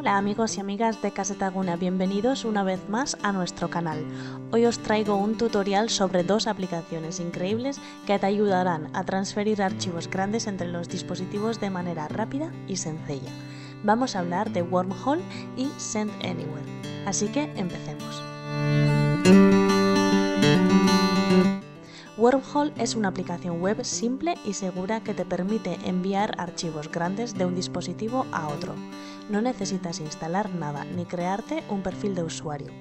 Hola amigos y amigas de Casetaguna, bienvenidos una vez más a nuestro canal. Hoy os traigo un tutorial sobre dos aplicaciones increíbles que te ayudarán a transferir archivos grandes entre los dispositivos de manera rápida y sencilla. Vamos a hablar de Wormhole y Send Anywhere, así que empecemos. Wormhole es una aplicación web simple y segura que te permite enviar archivos grandes de un dispositivo a otro. No necesitas instalar nada ni crearte un perfil de usuario.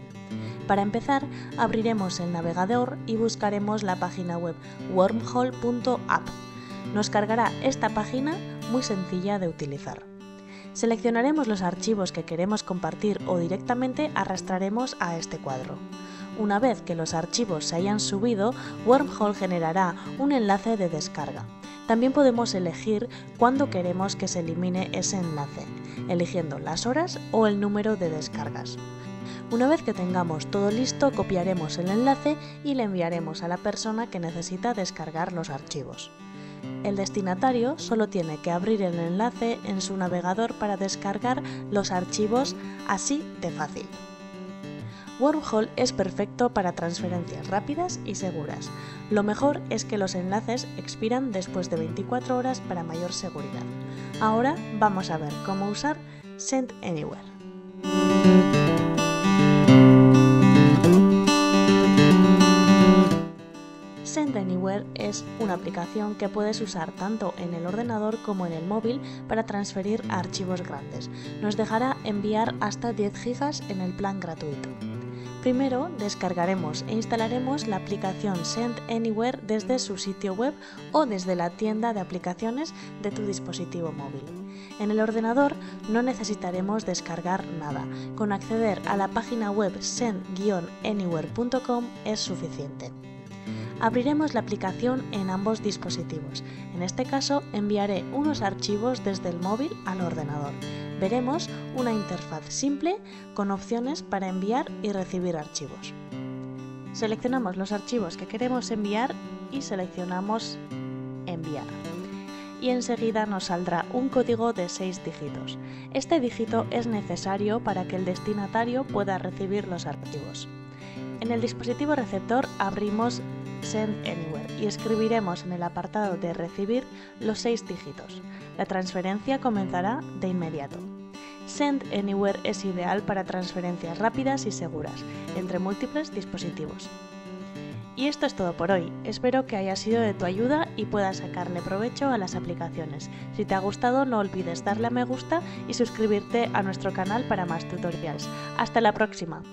Para empezar, abriremos el navegador y buscaremos la página web wormhole.app. Nos cargará esta página muy sencilla de utilizar. Seleccionaremos los archivos que queremos compartir o directamente arrastraremos a este cuadro. Una vez que los archivos se hayan subido, Wormhole generará un enlace de descarga. También podemos elegir cuándo queremos que se elimine ese enlace, eligiendo las horas o el número de descargas. Una vez que tengamos todo listo, copiaremos el enlace y le enviaremos a la persona que necesita descargar los archivos. El destinatario solo tiene que abrir el enlace en su navegador para descargar los archivos así de fácil. Wormhole es perfecto para transferencias rápidas y seguras. Lo mejor es que los enlaces expiran después de 24 horas para mayor seguridad. Ahora vamos a ver cómo usar Send Anywhere. Send Anywhere es una aplicación que puedes usar tanto en el ordenador como en el móvil para transferir archivos grandes. Nos dejará enviar hasta 10 GB en el plan gratuito. Primero descargaremos e instalaremos la aplicación Send Anywhere desde su sitio web o desde la tienda de aplicaciones de tu dispositivo móvil. En el ordenador no necesitaremos descargar nada, con acceder a la página web send-anywhere.com es suficiente. Abriremos la aplicación en ambos dispositivos. En este caso enviaré unos archivos desde el móvil al ordenador veremos una interfaz simple con opciones para enviar y recibir archivos. Seleccionamos los archivos que queremos enviar y seleccionamos Enviar. Y enseguida nos saldrá un código de 6 dígitos. Este dígito es necesario para que el destinatario pueda recibir los archivos. En el dispositivo receptor abrimos Send Anywhere y escribiremos en el apartado de Recibir los 6 dígitos. La transferencia comenzará de inmediato. Send Anywhere es ideal para transferencias rápidas y seguras entre múltiples dispositivos. Y esto es todo por hoy. Espero que haya sido de tu ayuda y puedas sacarle provecho a las aplicaciones. Si te ha gustado no olvides darle a me gusta y suscribirte a nuestro canal para más tutoriales. Hasta la próxima.